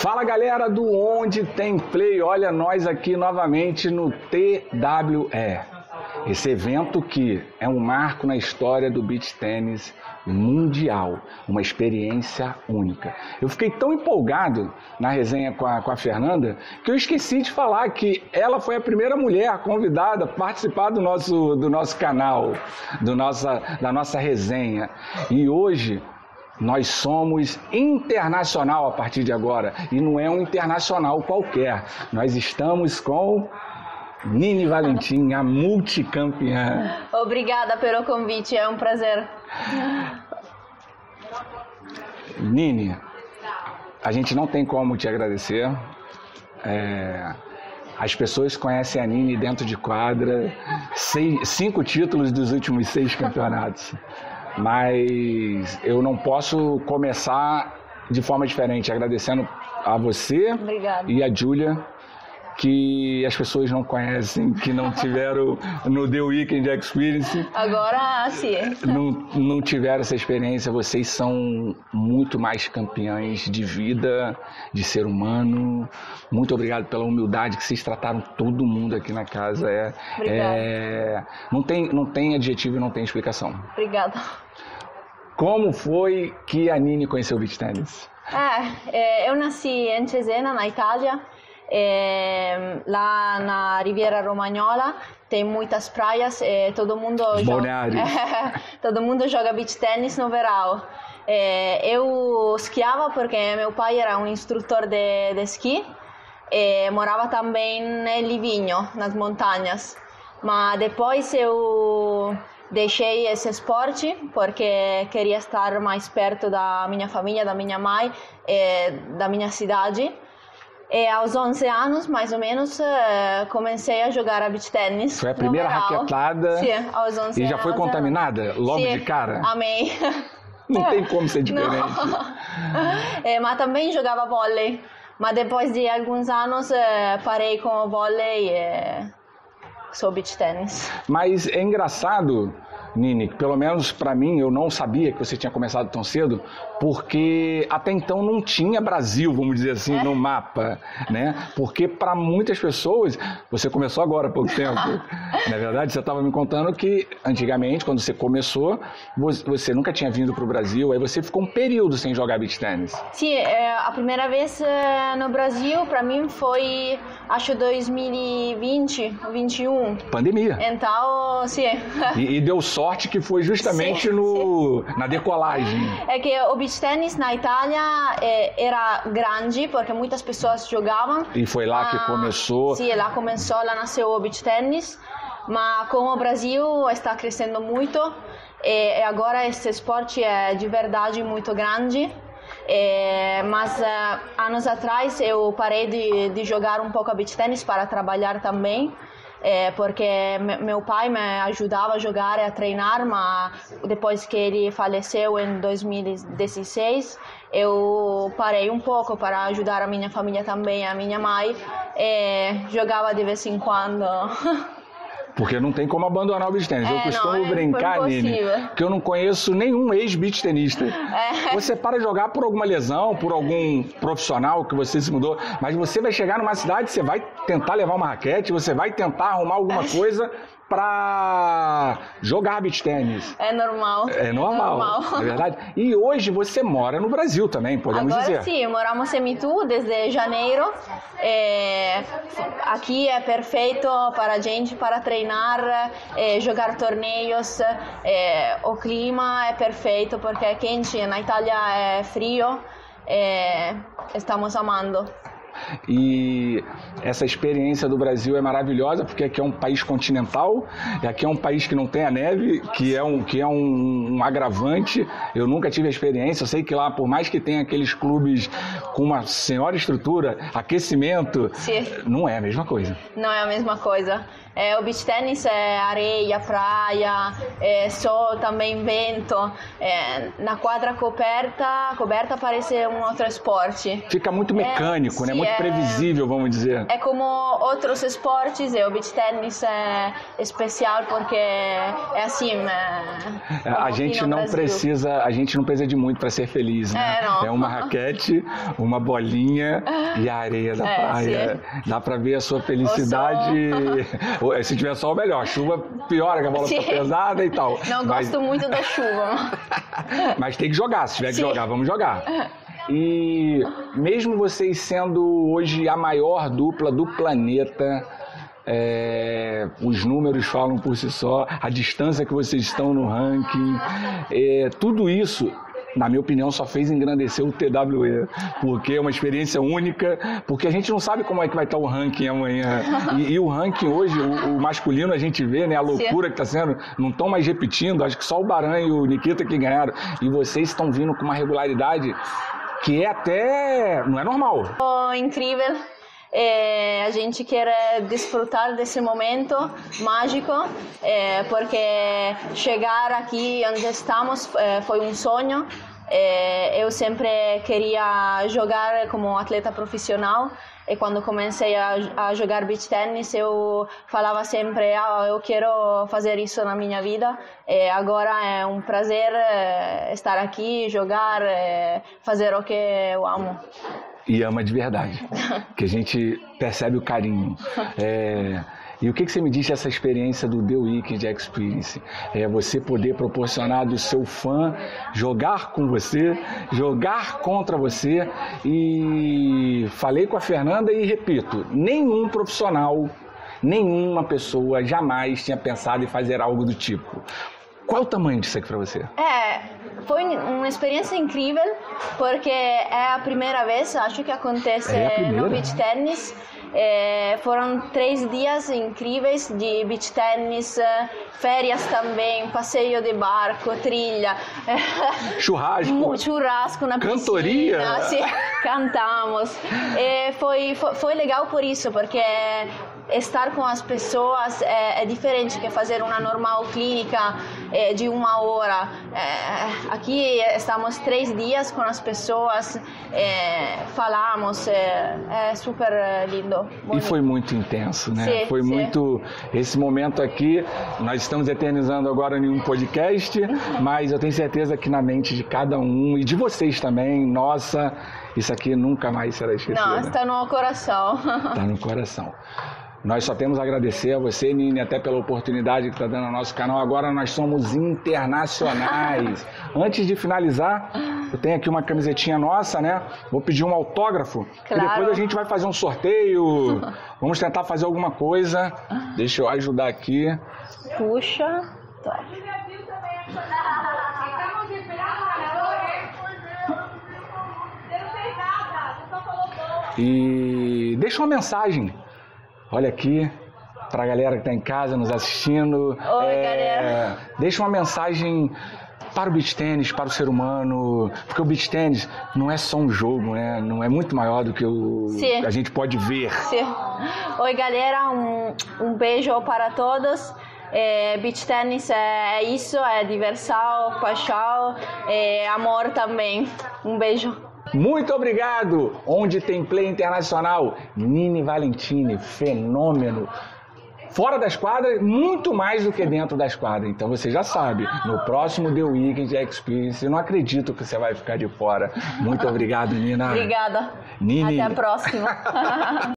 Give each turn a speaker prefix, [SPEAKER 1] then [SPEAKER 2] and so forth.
[SPEAKER 1] Fala galera do Onde Tem Play, olha nós aqui novamente no TWE. Esse evento que é um marco na história do beach tênis mundial, uma experiência única. Eu fiquei tão empolgado na resenha com a, com a Fernanda que eu esqueci de falar que ela foi a primeira mulher convidada a participar do nosso, do nosso canal, do nossa, da nossa resenha. E hoje nós somos internacional a partir de agora e não é um internacional qualquer. Nós estamos com Nini Valentim, a multicampeã.
[SPEAKER 2] Obrigada pelo convite, é um prazer.
[SPEAKER 1] Nini, a gente não tem como te agradecer. É, as pessoas conhecem a Nini dentro de quadra, seis, cinco títulos dos últimos seis campeonatos. Mas eu não posso começar de forma diferente, agradecendo a você
[SPEAKER 2] Obrigada.
[SPEAKER 1] e a Júlia que as pessoas não conhecem, que não tiveram no The Weekend Experience.
[SPEAKER 2] Agora sim.
[SPEAKER 1] Não, não tiveram essa experiência. Vocês são muito mais campeãs de vida, de ser humano. Muito obrigado pela humildade que vocês trataram todo mundo aqui na casa. É, é, não, tem, não tem adjetivo e não tem explicação.
[SPEAKER 2] Obrigada.
[SPEAKER 1] Como foi que a Nini conheceu o beach tennis?
[SPEAKER 2] É, eu nasci em Cesena, na Itália. É, lá na Riviera Romagnola tem muitas praias e todo mundo joga, todo mundo joga beach tennis no verão. É, eu esquiava porque meu pai era um instrutor de, de esqui e morava também em Livigno, nas montanhas. Mas depois eu deixei esse esporte porque queria estar mais perto da minha família, da minha mãe e da minha cidade. E aos 11 anos, mais ou menos, eh, comecei a jogar a beach tennis.
[SPEAKER 1] Foi a primeira raquetada.
[SPEAKER 2] Sim, aos 11
[SPEAKER 1] E já foi contaminada logo
[SPEAKER 2] Sim,
[SPEAKER 1] de cara?
[SPEAKER 2] Amei.
[SPEAKER 1] Não tem como ser diferente.
[SPEAKER 2] é, mas também jogava vôlei. Mas depois de alguns anos é, parei com o vôlei e sou beach tennis.
[SPEAKER 1] Mas é engraçado, Nini, pelo menos para mim eu não sabia que você tinha começado tão cedo, porque até então não tinha Brasil, vamos dizer assim, no mapa, né? Porque para muitas pessoas, você começou agora há pouco tempo. Na verdade, você estava me contando que antigamente, quando você começou, você nunca tinha vindo para o Brasil, aí você ficou um período sem jogar beach tennis.
[SPEAKER 2] Sim, é, a primeira vez é, no Brasil para mim foi acho 2020, 21.
[SPEAKER 1] Pandemia.
[SPEAKER 2] Então, sim.
[SPEAKER 1] E, e deu sorte que foi justamente
[SPEAKER 2] sim,
[SPEAKER 1] no, na decolagem.
[SPEAKER 2] É que o beach tennis na Itália é, era grande porque muitas pessoas jogavam.
[SPEAKER 1] E foi lá que começou.
[SPEAKER 2] Sim, lá começou, lá nasceu o beach tennis. Mas como o Brasil está crescendo muito e, e agora esse esporte é de verdade muito grande. É, mas anos atrás eu parei de, de jogar um pouco a beach tennis para trabalhar também. É, porque meu pai me ajudava a jogar e a treinar, mas depois que ele faleceu em 2016, eu parei um pouco para ajudar a minha família também, a minha mãe, e jogava de vez em quando.
[SPEAKER 1] Porque não tem como abandonar o beach tennis.
[SPEAKER 2] É,
[SPEAKER 1] eu costumo
[SPEAKER 2] não, é
[SPEAKER 1] brincar, Nini, que eu não conheço nenhum ex-beach tenista.
[SPEAKER 2] É.
[SPEAKER 1] Você para de jogar por alguma lesão, por algum profissional que você se mudou, mas você vai chegar numa cidade, você vai tentar levar uma raquete, você vai tentar arrumar alguma coisa para jogar beach tênis.
[SPEAKER 2] É normal.
[SPEAKER 1] É normal,
[SPEAKER 2] normal.
[SPEAKER 1] é verdade. E hoje você mora no Brasil também, podemos
[SPEAKER 2] Agora
[SPEAKER 1] dizer.
[SPEAKER 2] sim, moramos em Itu desde janeiro. É, aqui é perfeito para a gente para treinar, é, jogar torneios. É, o clima é perfeito porque é quente, na Itália é frio. É, estamos amando.
[SPEAKER 1] E essa experiência do Brasil é maravilhosa porque aqui é um país continental, aqui é um país que não tem a neve, que é um que é um, um, agravante. Eu nunca tive a experiência. Eu sei que lá, por mais que tenha aqueles clubes com uma senhora estrutura, aquecimento,
[SPEAKER 2] Sim.
[SPEAKER 1] não é a mesma coisa.
[SPEAKER 2] Não é a mesma coisa. É, o beach tennis é areia, praia, é sol, também vento. É, na quadra coberta, coberta parece um outro esporte.
[SPEAKER 1] Fica muito mecânico,
[SPEAKER 2] é,
[SPEAKER 1] né?
[SPEAKER 2] Sim,
[SPEAKER 1] muito previsível, vamos dizer.
[SPEAKER 2] É como outros esportes, o beach tennis é especial porque é assim. É,
[SPEAKER 1] a gente não Brasil. precisa, a gente não precisa de muito para ser feliz, né? É, é, uma raquete, uma bolinha e a areia da é, praia. Sim. Dá para ver a sua felicidade. Se tiver sol, melhor. Chuva piora, que a bola sim. fica pesada e tal.
[SPEAKER 2] Não Mas... gosto muito da chuva.
[SPEAKER 1] Mas tem que jogar. Se tiver que sim. jogar, vamos jogar. E mesmo vocês sendo hoje a maior dupla do planeta, é, os números falam por si só, a distância que vocês estão no ranking, é, tudo isso na minha opinião, só fez engrandecer o TWE, porque é uma experiência única, porque a gente não sabe como é que vai estar o ranking amanhã. E, e o ranking hoje, o, o, masculino, a gente vê, né, a loucura que está sendo, não estão mais repetindo, acho que só o Baran e o Nikita que ganharam. E vocês estão vindo com uma regularidade que é até. não é normal.
[SPEAKER 2] Oh, incrível. É, a gente quer desfrutar desse momento mágico, é, porque chegar aqui onde estamos é, foi um sonho. É, eu sempre queria jogar como atleta profissional. E quando comecei a, a jogar beach tennis eu falava sempre ah, eu quero fazer isso na minha vida. E agora é um prazer é, estar aqui jogar fazer o que eu amo
[SPEAKER 1] e ama de verdade que a gente percebe o carinho é... E o que, que você me diz dessa experiência do The Weekend Experience? É você poder proporcionar do seu fã jogar com você, jogar contra você. E falei com a Fernanda e repito: nenhum profissional, nenhuma pessoa jamais tinha pensado em fazer algo do tipo. Qual é o tamanho disso aqui para você?
[SPEAKER 2] É, foi uma experiência incrível, porque é a primeira vez, acho que acontece é no beach tennis. É, foram três dias incríveis de beach tennis, férias também, passeio de barco, trilha,
[SPEAKER 1] churrasco,
[SPEAKER 2] churrasco na
[SPEAKER 1] cantoria, piscina,
[SPEAKER 2] assim, cantamos. E foi, foi, foi legal por isso, porque estar com as pessoas é, é diferente que fazer uma normal clínica é, de uma hora. É, aqui estamos três dias com as pessoas, é, falamos, é, é super lindo.
[SPEAKER 1] Bonito. E foi muito intenso, né? Sim, foi sim. muito. Esse momento aqui, nós estamos eternizando agora em um podcast, mas eu tenho certeza que na mente de cada um e de vocês também, nossa, isso aqui nunca mais será esquecido.
[SPEAKER 2] Não, está no coração.
[SPEAKER 1] Está no coração. Nós só temos a agradecer a você, Nini, até pela oportunidade que está dando ao nosso canal. Agora nós somos internacionais. Antes de finalizar, eu tenho aqui uma camisetinha nossa, né? Vou pedir um autógrafo. Claro. E depois a gente vai fazer um sorteio. Vamos tentar fazer alguma coisa. Deixa eu ajudar aqui.
[SPEAKER 2] Puxa. Top.
[SPEAKER 1] E deixa uma mensagem Olha aqui, para a galera que está em casa nos assistindo.
[SPEAKER 2] Oi, é, galera.
[SPEAKER 1] Deixa uma mensagem para o beach tênis, para o ser humano, porque o beach tênis não é só um jogo, né? Não é muito maior do que o Sim. a gente pode ver.
[SPEAKER 2] Sim. Oi, galera, um, um beijo para todos. É, beach tênis é, é isso, é diversão, paixão, é amor também. Um beijo.
[SPEAKER 1] Muito obrigado! Onde tem play internacional, Nini Valentini, fenômeno. Fora das quadras, muito mais do que dentro das quadras. Então você já sabe, no próximo The Weekend Experience, eu não acredito que você vai ficar de fora. Muito obrigado, Nina.
[SPEAKER 2] Obrigada. Nini. Até a próxima.